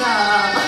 축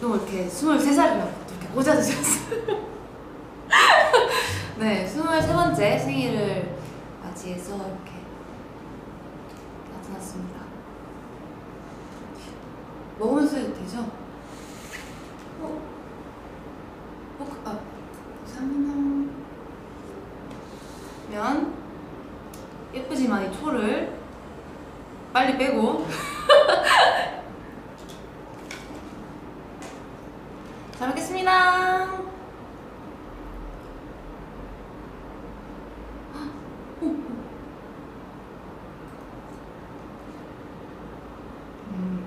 또 이렇게 23살이라고 이렇게 꽂아주셨어요. 네, 23번째 생일을 맞이해서 이렇게 나타났습니다. 먹으면서 해도 되죠? 어? 어? 그- 아, 감사합니다. 면 예쁘지만 이 초를 빨리 빼고 잘 먹겠습니다. 음.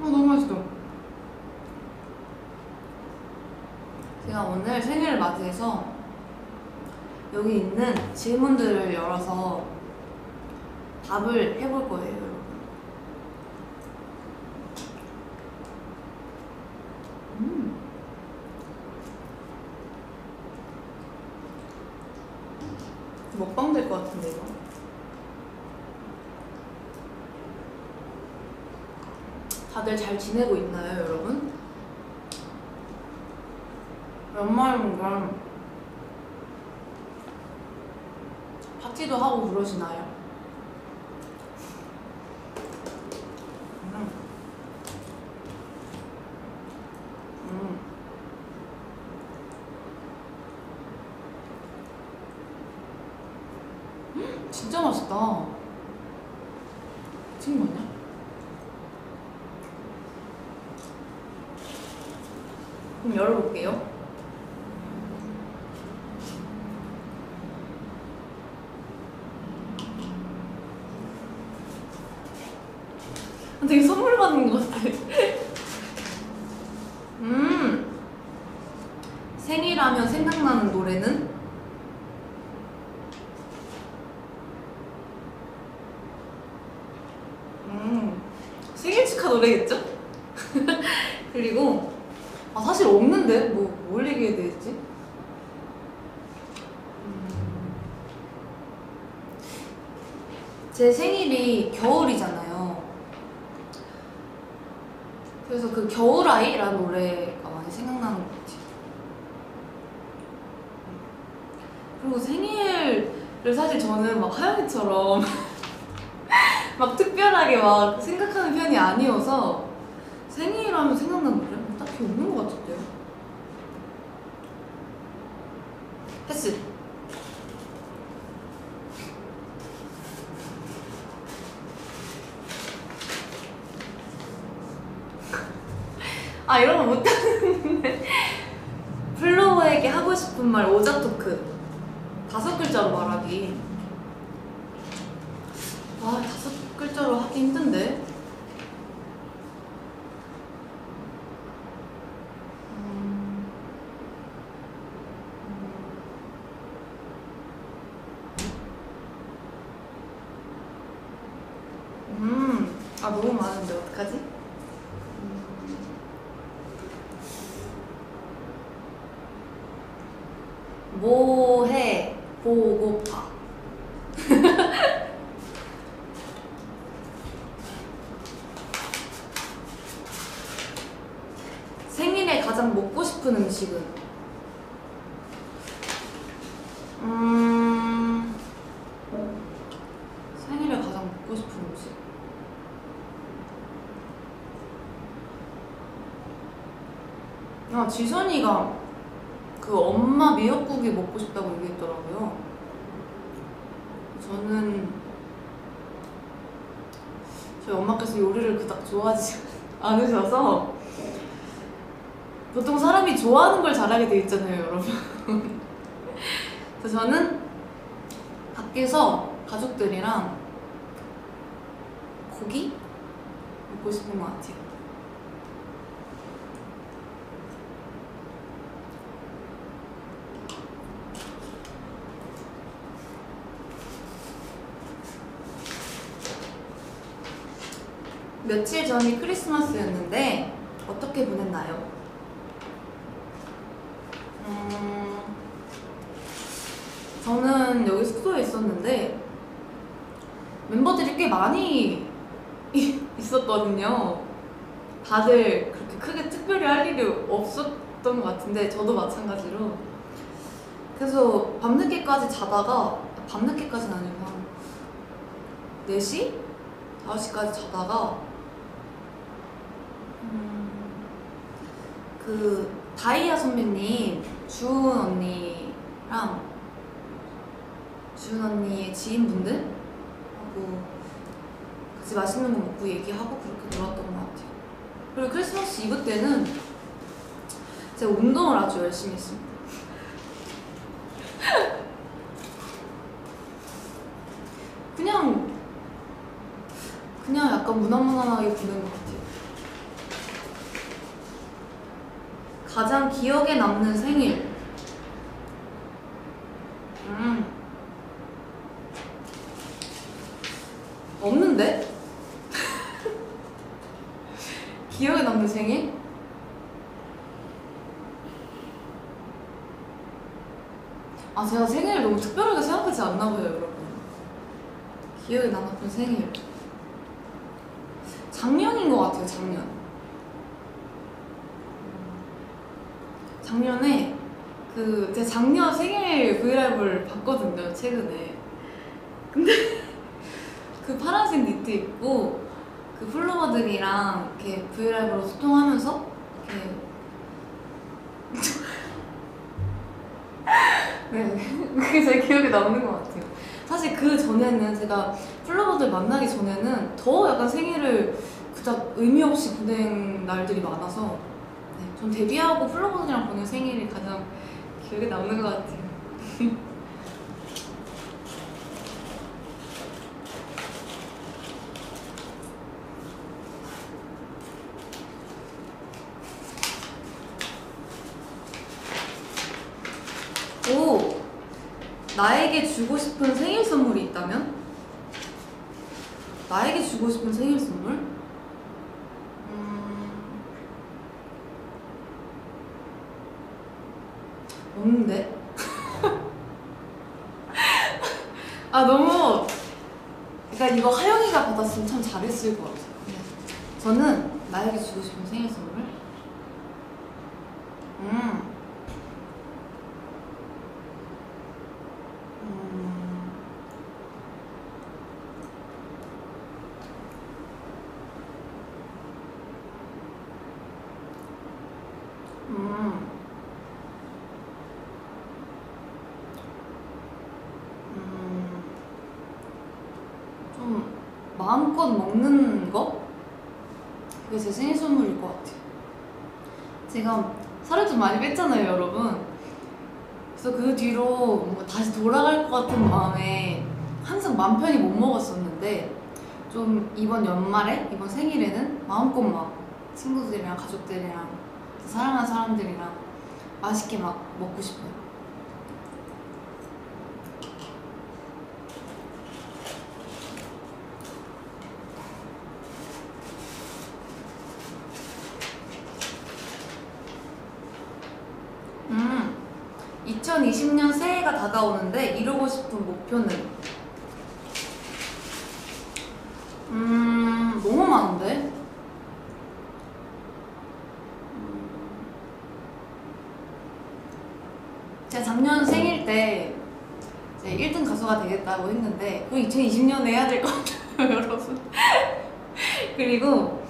어, 너무 맛있어. 제가 오늘 생일을 맞이해서 여기 있는 질문들을 열어서 답을 해볼 거예요. 음. 먹방 될 것 같은데, 이거. 다들 잘 지내고 있나요, 여러분? 연말인가 파티도 하고 그러시나요? 음. 음. 음, 진짜 맛있다. 지금 뭐냐? 그럼 열어볼게요. 아, 되게 선물 받는 것 같아. 음. 생일하면 생각나는 노래는? 음. 생일 축하 노래겠죠? 그리고 아 사실 없는데 뭐 뭘 얘기해야 되지? 음. 제 생일이 겨울이잖아요. 그래서 그 겨울아이라는 노래가 많이 생각나는 것 같아요. 그리고 생일을 사실 저는 막 하영이처럼 막 특별하게 막 생각 하는 편이 아니어서 생일하면 생각나는 노래 딱히 없는 것 같은데요. 패스. 아 이런 거 못하는데. 플로워에게 하고 싶은 말 오자 토크. 다섯 글자로 말하기. 아 다섯 글자로 하기 힘든데 음, 음, 아 너무 많은데 어떡하지? 뭐해 보고파 생일에 가장 먹고 싶은 음식은? 음... 생일에 가장 먹고 싶은 음식? 아 지선이가 그 엄마 미역국이 먹고 싶다고 얘기했더라고요. 저는 저희 엄마께서 요리를 그닥 좋아하지 않으셔서 보통 사람이 좋아하는 걸 잘하게 돼 있잖아요, 여러분. 그래서 저는 밖에서 가족들이랑 고기 먹고 싶은 것 같아요. 며칠 전이 크리스마스였는데 어떻게 보냈나요? 많이 있었거든요. 다들 그렇게 크게 특별히 할 일이 없었던 것 같은데 저도 마찬가지로 그래서 밤늦게까지 자다가 밤늦게까지는 아니고 한 4시? 5시까지 자다가 음, 그 다이아 선배님 주은 언니랑 주은 언니의 지인분들 하고 같이 맛있는 거 먹고 얘기하고 그렇게 놀았던 것 같아요. 그리고 크리스마스 이브 때는 제가 운동을 아주 열심히 했습니다. 그냥 그냥 약간 무난무난하게 보낸 것 같아요. 가장 기억에 남는 생일. 음. 없는데? 기억에 남는 생일? 아, 제가 생일을 너무 특별하게 생각하지 않나 봐요, 여러분. 기억에 남았던 생일. 작년인 것 같아요, 작년. 작년에 그 제가 작년 생일 브이라이브를 봤거든요, 최근에. 근데 그 파란색 니트 입고 그 플로버들이랑 이렇게 브이라이브로 소통하면서 이렇게 네, 그게 제 기억에 남는 것 같아요. 사실 그 전에는 제가 플로버들 만나기 전에는 더 약간 생일을 그닥 의미 없이 보낸 날들이 많아서 네, 전 데뷔하고 플로버들이랑 보낸 생일이 가장 기억에 남는 것 같아요. 오! 나에게 주고 싶은 생일 선물이 있다면? 나에게 주고 싶은 생일 선물? 음... 없는데? 아, 너무. 그러니까 이거 하영이가 받았으면 참 잘했을 것 같아요. 네. 저는 나에게 주고 싶은 생일 선물? 음. 음. 음. 음. 좀 마음껏 먹는 거? 그게 제 생일 선물일 것 같아요. 제가 살을 좀 많이 뺐잖아요, 여러분. 그래서 그 뒤로 뭔가 다시 돌아갈 것 같은 마음에 항상 맘 편히 못 먹었었는데 좀 이번 연말에 이번 생일에는 마음껏 막 친구들이랑 가족들이랑 사랑하는 사람들이랑 맛있게 막 먹고 싶어요. 음. 2020년 새해가 다가오는데 이루고 싶은 목표는? 음, 너무 많은데? 음. 제가 작년 생일 때 이제 1등 가수가 되겠다고 했는데 그럼 2020년에 해야 될 것 같아요, 여러분. 그리고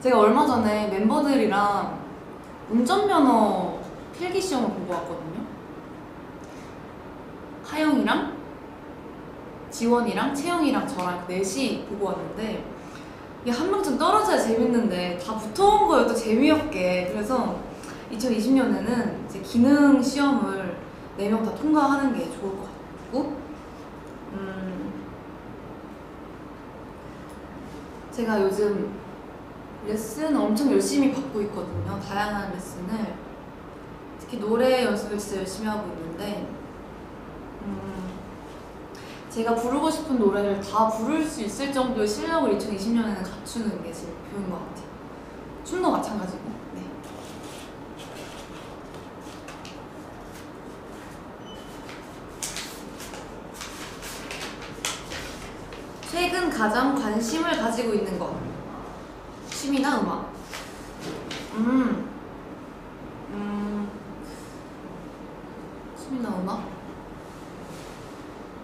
제가 얼마 전에 멤버들이랑 운전면허 필기 시험을 보고 왔거든요. 하영이랑 지원이랑 채영이랑 저랑 넷이 보고 왔는데 이게 한 명쯤 떨어져야 재밌는데 다 붙어온 거예요 또 재미없게 그래서 2020년에는 이제 기능 시험을 4명 다 통과하는 게 좋을 것 같고, 음, 제가 요즘 레슨 엄청 열심히 받고 있거든요. 다양한 레슨을. 특히 노래 연습을 진짜 열심히 하고 있는데, 음, 제가 부르고 싶은 노래를 다 부를 수 있을 정도의 실력을 2020년에는 갖추는 게 제일 목표인 것 같아요. 춤도 마찬가지고. 네. 최근 가장 관심을 가지고 있는 것. 취미나 음악. 음. 음. 취미나 음악?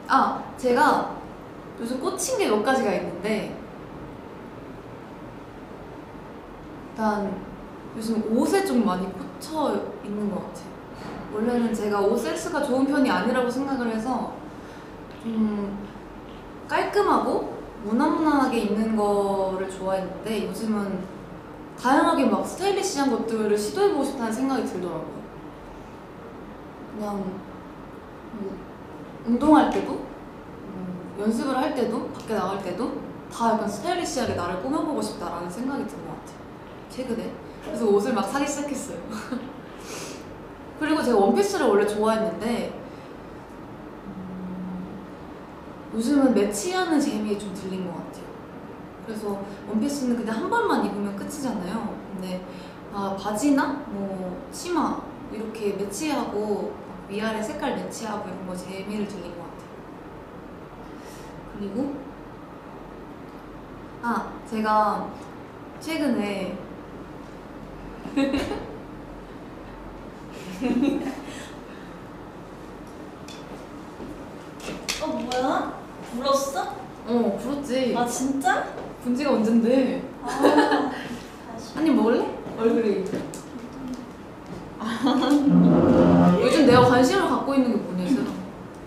아, 제가 요즘 꽂힌 게 몇 가지가 있는데, 일단 요즘 옷에 좀 많이 꽂혀 있는 것 같아요. 원래는 제가 옷 센스가 좋은 편이 아니라고 생각을 해서 좀 깔끔하고 무난무난하게 입는 거를 좋아했는데 요즘은 다양하게 막 스타일리시한 것들을 시도해보고 싶다는 생각이 들더라고요. 그냥 뭐 운동할 때도 음, 연습을 할 때도 밖에 나갈 때도 다 약간 스타일리시하게 나를 꾸며보고 싶다라는 생각이 든 것 같아요. 최근에 그래서 옷을 막 사기 시작했어요. 그리고 제가 원피스를 원래 좋아했는데 음, 요즘은 매치하는 재미에 좀 들린 것 같아요. 그래서 원피스는 그냥 한 번만 입으면 끝이잖아요. 근데 아, 바지나 뭐 치마 이렇게 매치하고 위아래 색깔 매치하고 이런 거 재미를 들린 것 같아요. 그리고 아 제가 최근에 어 뭐야? 불었어? 어 부럽지. 아 진짜? 분지가 언젠데? 아 다시 입 먹을래? 얼굴이. 요즘 내가 관심을 갖고 있는 게 뭐냐 있어?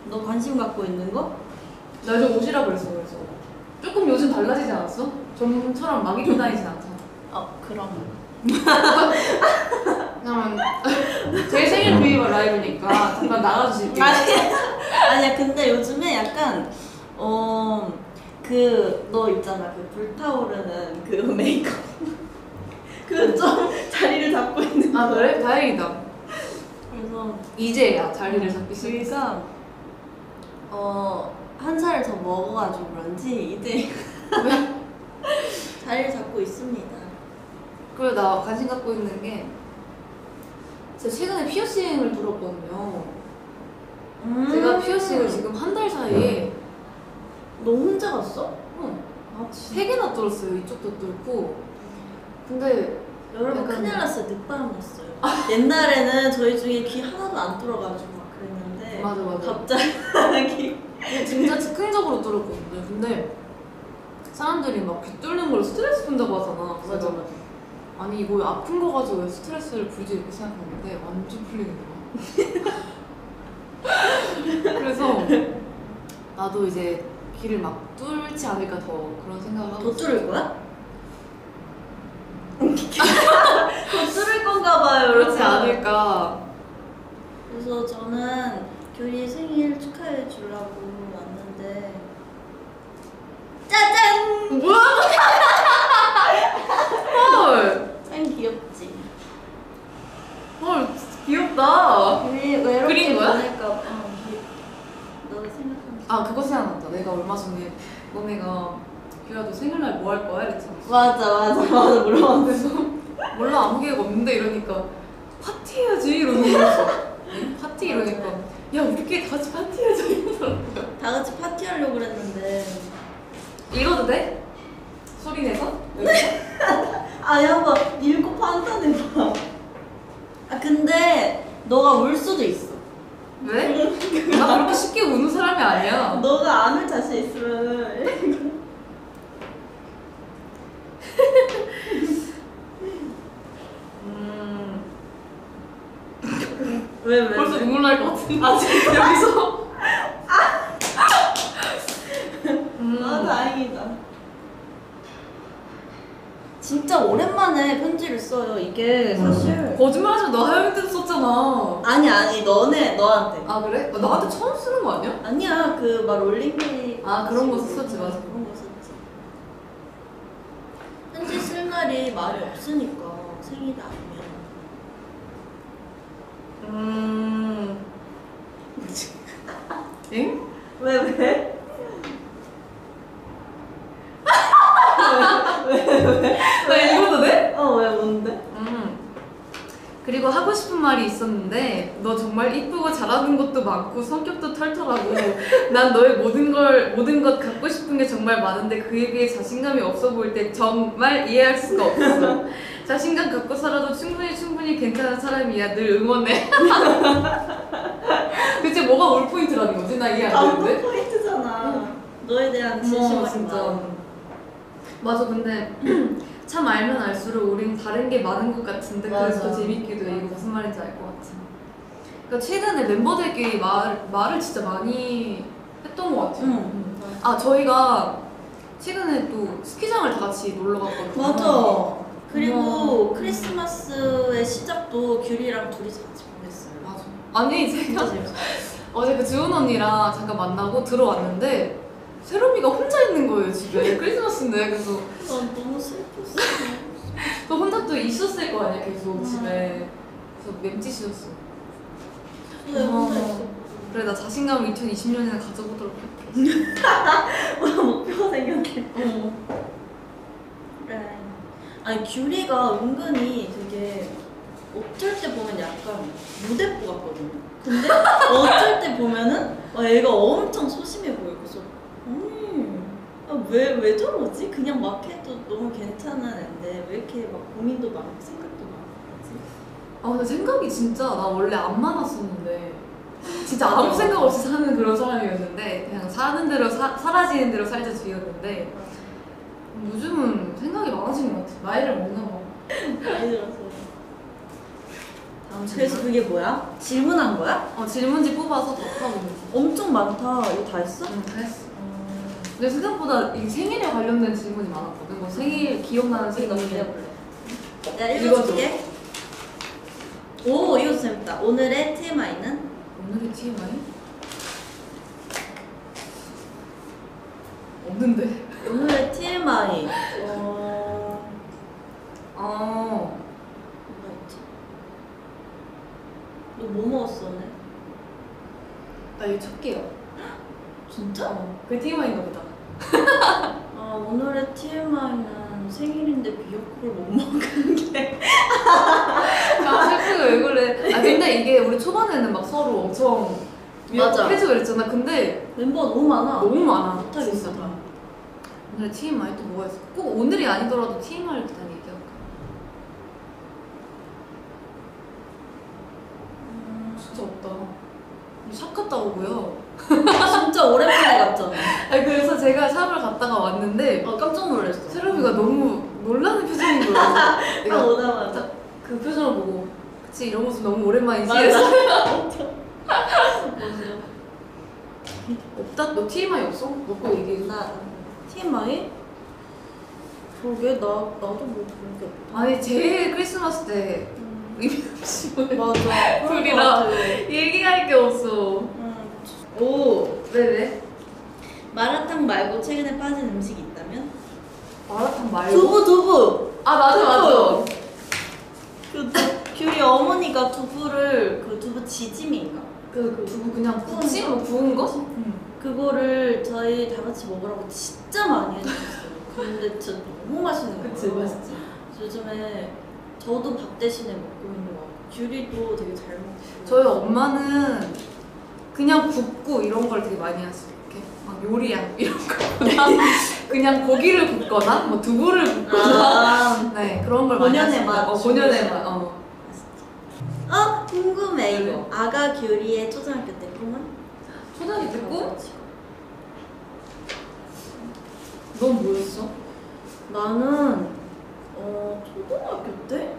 너 관심 갖고 있는 거? 나 요즘 옷이라 그랬어 그래서 조금 요즘 달라지지 않았어? 전처럼 막 입고 다니진 않잖아. 어 그럼 제 생일 브이앱 라이브니까 잠깐 나가주실게요. 아니야 아니야 근데 요즘에 약간 어 그 너 있잖아 그 불타오르는 그 메이크업 그 좀 자리를 잡고 있는 아 그래? 다행이다. 그래서 이제야 자리를 잡기 시작했어. 그러니까 어한 살을 더 먹어가지고 그런지 이제 자리를 잡고 있습니다. 그리고 나 관심 갖고 있는 게 제가 최근에 피어싱을 들었거든요. 음. 제가 피어싱을 지금 한 달 사이에 너 혼자 갔어? 어, 아 진짜? 세 개나 뚫었어요. 이쪽도 뚫고. 근데 여러분 약간- 큰일 났어요. 늦바람 났어요. 옛날에는 저희 중에 귀 하나도 안 뚫어가지고 막 그랬는데 맞아, 맞아. 갑자기 진짜 즉흥적으로 뚫었거든요. 근데 사람들이 막 귀 뚫는 걸 스트레스 푼다고 하잖아. 그래서 맞아. 아니 이거 아픈 거 가지고 왜 스트레스를 풀지 이렇게 생각했는데 완전 풀리는 거야. 그래서 나도 이제 귀를 막 뚫지 않을까 더 그런 생각을 하고 더. 뚫을 거야? 더 뚫을 건가 봐요. 그렇지 여러분. 않을까. 그래서 저는 교리 생일 축하해 주려고 왔는데 짜잔! 뭐야? 헐, 참 귀엽지? 헐, 귀엽다. 교리 외롭게 그린 거야? 보낼까 봐. 어, 귀- 너 생각하면 아 그거 생각났다. 내가 얼마 전에 너네가 너 생일날 뭐 할 거야? 이랬잖아. 맞아 맞아 맞아 물어봤어. 몰라 아무 계획 없는데 이러니까 파티해야지 이러는 거였어. 네? 파티 이러니까 야 우리끼리 다 같이 파티하자 이러더라고요. 다 같이 파티하려고 그랬는데 읽어도 돼? 소리 내서? 여기서? 아니 한번 읽고 판단해봐. 아 근데 너가 울 수도 있어. 왜? 나 그렇게 쉽게 우는 사람이 아니야. 너가 안 울 자신 있으면 음, 왜 왜? 벌써 왜? 눈물 날 것 같은데. 아 진짜 여기서. 음, 아 다행이다. 진짜 오랜만에 편지를 써요. 이게 사실 거짓말하지 마. 너 하영이 때도 썼잖아. 아니 아니 너네 너한테 아 그래? 어, 나한테 처음 쓰는 거 아니야? 아니야 그 막 롤링페이 아, 그런 거 썼지, 맞아. 편지 쓸 날이 말이 없으니까 생일이 아니면 음. 엥? 왜 왜? 나 읽어도 돼? 어 왜 뭔데? 음. 그리고 하고 싶은 말이 있었는데 너 정말 이쁘고 잘하는 것도 많고 성격도 털털하고 난 너의 모든 걸 모든 것 갖고 싶은 게 정말 많은데 그에 비해 자신감이 없어 보일 때 정말 이해할 수가 없어. 자신감 갖고 살아도 충분히 충분히 괜찮은 사람이야. 늘 응원해. 대체 뭐가 all 포인트라는 거지? 나 이해 안 되는데. 포인트잖아. 너에 대한 어머 진심을 진짜. 맞아 근데 참 알면 알수록 우린 다른 게 많은 것 같은데 그래서 맞아. 재밌기도 해 이거. 무슨 말인지 알 것 같아 그러니까 최근에 멤버들끼리 말, 말을 진짜 많이 했던 것 같아요 응. 아 저희가 최근에 또 스키장을 다 같이 놀러 갔거든요 맞아. 그리고 어머. 크리스마스의 시작도 귤이랑 둘이서 같이 보냈어요. 맞아 아니 진짜 제가 재밌었어. 어제 그 지훈 언니랑 잠깐 만나고 들어왔는데 세롬이가 혼자 있는 거예요 집에 크리스마스인데 그래서 난 너무 슬펐어. 또 혼자 또 있었을 거 아니야 계속 음. 집에 그래서 맴짓이었어 왜 혼자 있어? 그래 나 자신감을 2020년에는 가져보도록 할게 목표가 생겼네. 어. 그래. 아니 귤이가 은근히 되게 어쩔 때 보면 약간 무대뽀 같거든요. 근데 어쩔 때 보면은 아, 얘가 엄청 소심해 보여. 그래서 아, 왜 왜 저러지? 그냥 막 해도 너무 괜찮은 애인데 왜 이렇게 막 고민도 많고 생각도 많고 아 근데 생각이 진짜 나 원래 안 많았었는데 진짜 아무 생각 없이 사는 그런 사람이었는데 그냥 사는 대로 사, 사라지는 대로 살자 주였는데 요즘은 생각이 많아진 것 같아 나이를 먹나 봐 나이 들어서. 다음 그래서 질문 그게 뭐야? 질문한 거야? 어, 질문지 뽑아서 답하고 엄청 많다. 이거 다 했어? 응, 다 했어 근데 생각보다 이 생일에 관련된 질문이 많았거든 뭐 생일 기억나는 생일 너무. 해볼래. 내가. 읽어줄게. 오, 이거 재밌다. 오늘의 TMI는? 오늘의 TMI? 없는데 오늘의 TMI. 어, 어 뭐가 있지? 너 뭐 먹었어, 오늘? 나 이거 첫 개야 진짜? 어, 그 TMI인가 보다 아, 오늘의 TMI는 생일인데 미역국을 못 먹은 게. 아 슬프게 왜 그래 아 근데 이게 우리 초반에는 막 서로 엄청 맞아. 해주고 그랬잖아 근데 멤버가 너무 많아. 너무 많아 못하겠어, 진짜. 다. 오늘 TMI 또 뭐가 있어 꼭 오늘이 아니더라도 TMI를 일단 얘기할까 음, 진짜 없다 샵 갔다 오고요 진짜 오랜만에 갔잖아. 아니 그래서 제가 샵을 갔다가 왔는데 아, 깜짝 놀랐어. 세롬이가 너무 놀라는 표정인 거야 아, 내가 오자마자. 그 표정을 보고 그치 이런 모습 너무 오랜만이지 맞아. 없다? 너 TMI 없어? 너거 얘기해 나 TMI? 그러게 나 나도 뭐 그런 게 없다. 아니 제일 크리스마스 때 음, 맞아. 둘이랑 얘기할 게 없어 음, 오 왜왜? 마라탕 말고 최근에 빠진 음식이 있다면? 마라탕 말고? 두부 두부. 아 맞아 맞아 그 두- 귤이 어머니가 두부를 그 두부 지짐인가? 그 두부 그냥 구운 거? 응. 그거를 저희 다 같이 먹으라고 진짜 많이 해주셨어요. 근데 진짜 너무 맛있는 거예요. 그치 맛있지 요즘에 저도 밥 대신에 먹고 있는 것 같고 귤이도 되게 잘 먹고. 저희 엄마는 그냥 굽고 이런 걸 되게 많이 하세요 이렇게 막 요리야 이런 거보다 그냥 고기를 굽거나 뭐 두부를 굽거나 아, 네 그런 걸 많이 본연의 맛. 어, 본연의 맛 어. 어 궁금해 이거. 네. 아가 귤이의 초등학교 때 꿈은? 초등학교 때 꿈? 넌 뭐였어? 나는 어 초등학교 때?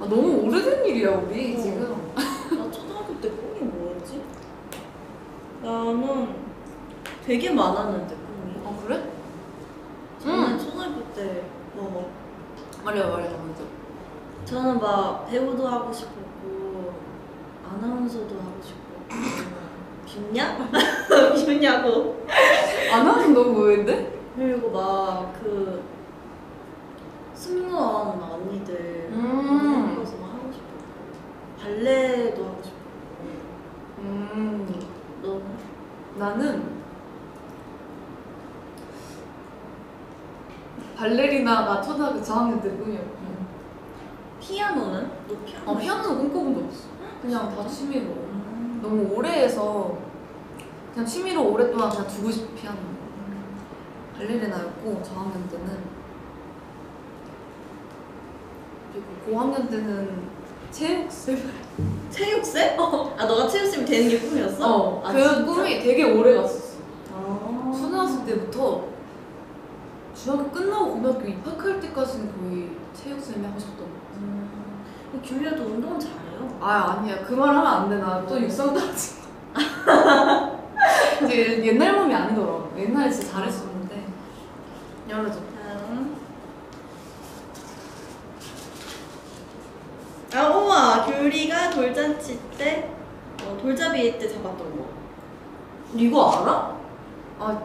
아 너무 오래된 일이야 우리 어. 지금 나 초등학교 때 꿈이 뭐였지? 나는 되게 많았는데 꿈이. 어 그래? 저는 응. 초등학교 때뭐 배우도 하고 싶었고 아나운서도 하고 싶었고 빈냐? 빈냐고 안 하면 너무 의외인데? 그리고 막그 승무원 막 언니들 음. 막 하고 싶었고 발레도 하고 싶었고 음. 너는? 나는 발레리나가 초등학교 저학년 때 꿈이었고. 피아노는? 너 피아노? 어, 피아노는 꿈꿔본 적 없어. 그냥 다 취미로. 음. 너무 오래 해서 그냥 취미로 오랫동안 그냥 두고 싶은 피아노. 발레리나였고 저학년 때는. 그리고 고학년 때는 체육쌤 체육쌤? 아 너가 체육쌤이 되는 게 꿈이었어? 어, 아, 그 진짜? 꿈이 되게 오래 갔었어 아. 초등학생 때부터 중학교 끝나고 고등학교 입학할 때까지는 거의 체육쌤이 하고 싶던 거 음. 귤리도 운동 잘해요. 아 아니야 그 말 하면 안 돼 나 또 육상 떨어진 거 이제 옛날 몸이 아니더라고 옛날에 진짜 잘했었는데 열어줘 다음. 아 우와 귤리가 돌잔치 때 어, 돌잡이 때 잡았던 거. 이거 알아? 아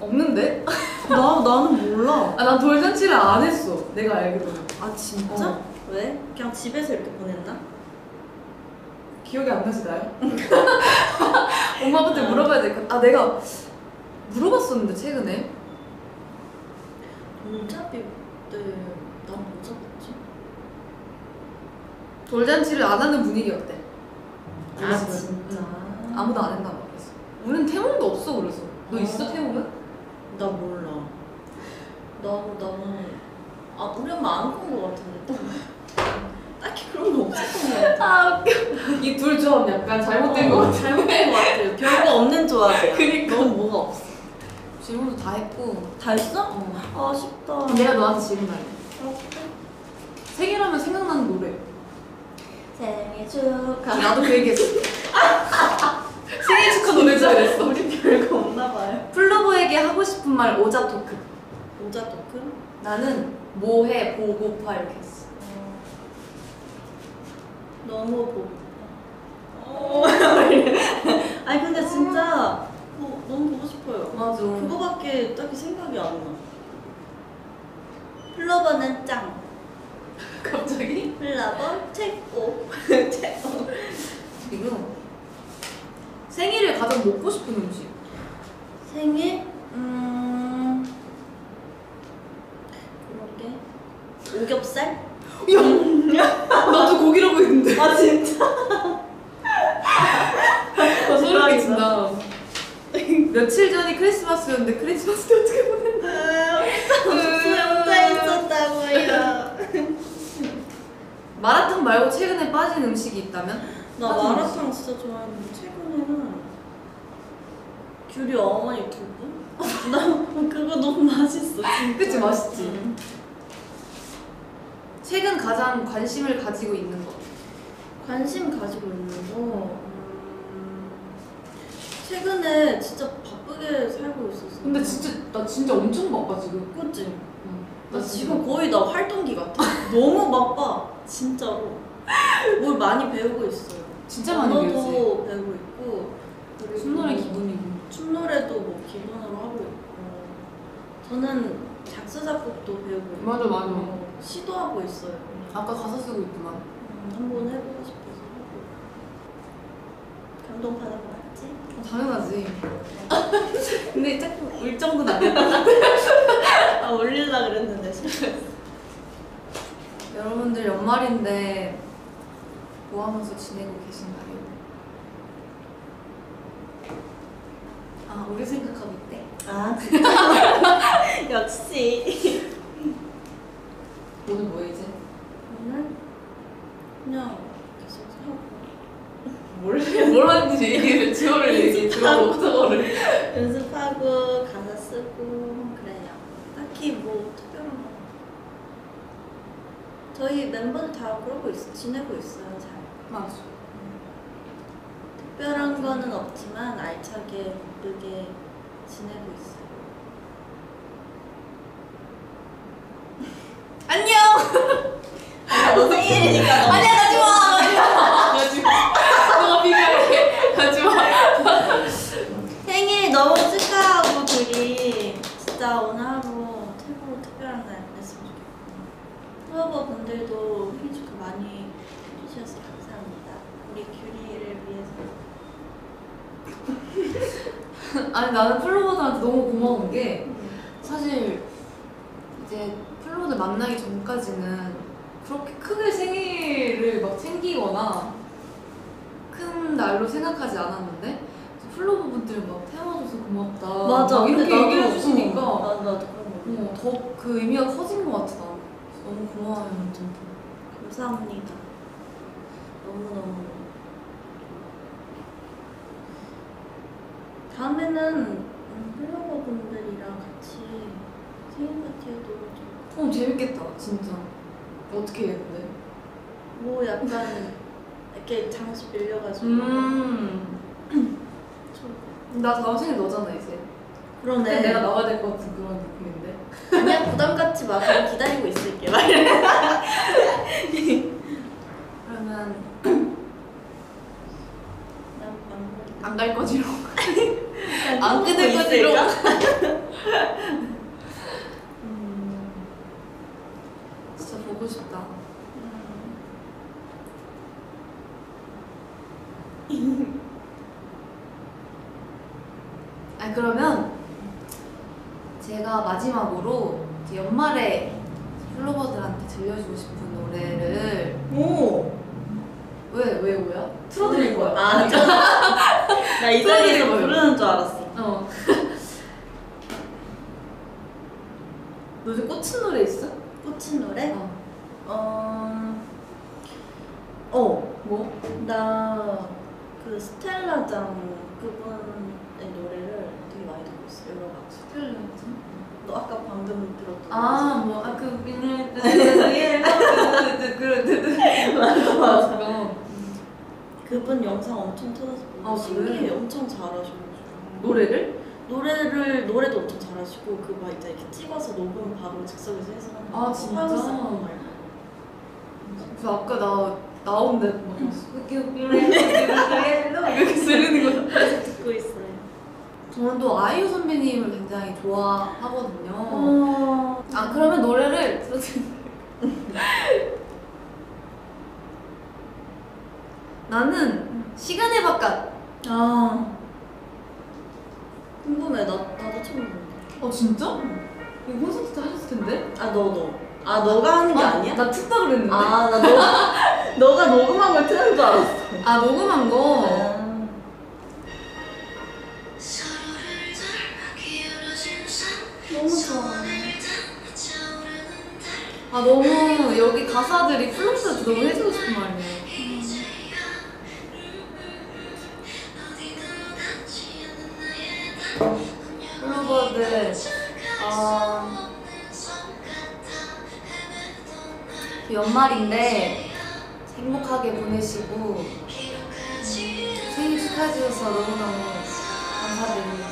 없는데? 나 나는 몰라. 아 난 돌잔치를 안 했어 내가 알기로는 아 진짜? 어. 왜? 그냥 집에서 이렇게 보냈나? 기억이 안 나지 나요? 엄마 아빠한테 아. 물어봐야 될것아 내가 물어봤었는데 최근에 돌잡이 때난뭐 잡았지? 돌잔치를 안 하는 분위기였대 아 집은. 진짜? 응. 아무도 안 했나 봐 그래서 우리는 태몽도 없어 그래서 너 있어 아. 태몽은? 나 몰라. 나는 나는 아 우리 엄마 안꾼거 같은데. 딱히 그런 거 없었던 거 같아. 아 웃겨 이 둘 조합 약간 잘못된 거 어, 같아 잘못된 거 같아요. 별거 없는 조합이야. 그니까. 너무 뭐가 없어. 질문도 다 했고 다 했어? 어. 아쉽다. 내가 너한테 질문 할래 생일하면 생각나는 노래 생일 축하. 나도 그 얘기했어 생일 축하 노래 잘 했어 우리 별거 없나 봐요. 플로버에게 하고 싶은 말 오자 토크 모자 토크? 나는 뭐해 보고파 이렇게 했어 너무 보고. 어. 아니 근데 진짜 뭐, 너무 보고 싶어요. 맞아 그거밖에 딱히 생각이 안 나. 플로버는 짱. 갑자기? 플로버 최고. 최고. 그리고 생일에 가장 먹고 싶은 음식 생일? 음. 그러게. 오겹살? 야! 나도 고기라고 했는데 아 진짜? 나 소름 끼친다 며칠 전이 크리스마스였는데 크리스마스 때 어떻게 보냈나 숙소에 혼자 있었다고요. 마라탕 말고 최근에 빠진 음식이 있다면? 나. 마라탕 진짜 좋아하는데 최근에는 귤이 어머니 두부? 나 그거 너무 맛있어 진짜. 그치, 맛있지. 응. 최근 가장 관심을 가지고 있는 것 관심 가지고 있는 거. 음, 최근에 진짜 바쁘게 살고 있었어. 근데 진짜 나 진짜 엄청 바빠 지금 그치? 나 나 지금 거의 나 활동기 같아. 너무 바빠. 진짜로. 뭘 많이 배우고 있어요. 진짜 많이 언어도 배우지 배우고 있고. 춤노래 기분이고 춤노래도 뭐 기본으로 하고 있고. 저는 작사 작곡도 배우고 있고. 맞아, 맞아. 시도하고 있어요. 아까 가사 쓰고 있구만 음, 한번 해보고 싶어서 하고. 감동 받은 거 맞지? 어, 당연하지 근데 조금 울 정도는 아니야 아 올릴라 그랬는데 실패했어. 여러분들 연말인데 뭐 하면서 지내고 계신가요? 아 우리 생각하고 있대 아 진짜? 역시. 오늘 뭐해 이제? 오늘 그냥 계속 하고 뭘, 뭘 하는지 주어를 얘기해 주어 목적어를 연습하고 가사 쓰고 그래요. 딱히 뭐 특별한 거. 저희 멤버들 다 그러고 있어 지내고 있어요 잘. 맞아 특별한 거는 없지만 알차게 바쁘게 지내고 있어요. 안녕! 아, 너 생일이니까. 분들도 생일 축하 많이 해주셔서 감사합니다. 우리 규리를 위해서. 아니 나는 플로버들한테 너무 고마운 게 음. 사실 이제 플로버들 만나기 전까지는 그렇게 크게 생일을 막 챙기거나 큰 날로 생각하지 않았는데 플로버분들 막 태워줘서 고맙다 맞아 이렇게 얘기해 주시니까. 어, 어 더그 의미가 커진 것 같아 너무 고마워요 완전 감사합니다. 너무 너무. 다음에는 음, 플로버 분들이랑 같이 생일 파티에도 좀. 어 재밌겠다 진짜 어떻게 해 근데? 뭐 약간 이렇게 장소 빌려가지고 음. 나 다음 생일 너잖아 이제. 그때 그러네. 내가 나와야 될 것 같은 그런 느낌인데 그냥 부담 갖지 마. 그냥 기다리고 있을게. 막. 그러면 난안갈 거지로 안안 끊을 거지로 음. 진짜 보고 싶다 아 그러면 제가 마지막으로 이제 연말에 플로버들한테 들려주고 싶은 노래를 오. 왜왜 뭐야? 틀어드릴 거야 아, 저- 나이 자리에서 틀어드릴 거예요. 부르는 줄 알았어. 어. 너 요새 꽂힌 노래 있어? 꽂힌 노래? 어. 어. 어. 뭐? 나 그 스텔라장 그분의 노래를 되게 많이 듣고 있어. 여러 가지. 스텔라지? 너 아까 방금 들었던 아, 뭐, 아, 그, 그래, 맞아 맞아. 그거. 그분 영상 엄청 찾아서 보고 아, 신기해. 그래? 엄청 잘하셔가지고. 노래를? 노래를 노래도 엄청 잘하시고 그 막 이제 이렇게 찍어서 녹음 바로 즉석에서 해서 아, 거. 진짜? 그 아까 나, 나온데, 막, 이렇게 쓰는 거. 듣고 있어요. 저는 또 아이유 선배님을 굉장히 좋아하거든요. 어. 아, 그러면 노래를 나는 시간의 바깥. 아. 궁금해. 나 나도 처음 듣는데. 어, 진짜? 이거 콘서트 때 하셨을 텐데? 아 너 너. 아 너가 하는 게 아, 니야 나 듣다 그랬는데. 아, 아, 나 너, 너가 녹음한 걸 트는 줄 알았어. 녹음한 거. 너무 좋아. 아 너무 여기 가사들이 플로스한테 너무 해주고 싶은 말이에요. 플로버들 어, 연말인데 행복하게 보내시고 생일 축하해 주셔서 너무너무 감사드립니다.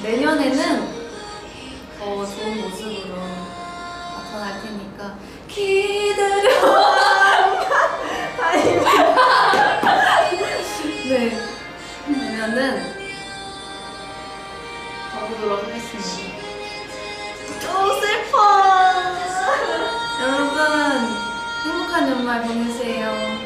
음, 내년에는 더 좋은 모습으로 나타날 테니까 기다려. 네. 내년은 가보도록 하겠습니다. 오, 슬퍼. 여러분 행복한 연말 보내세요.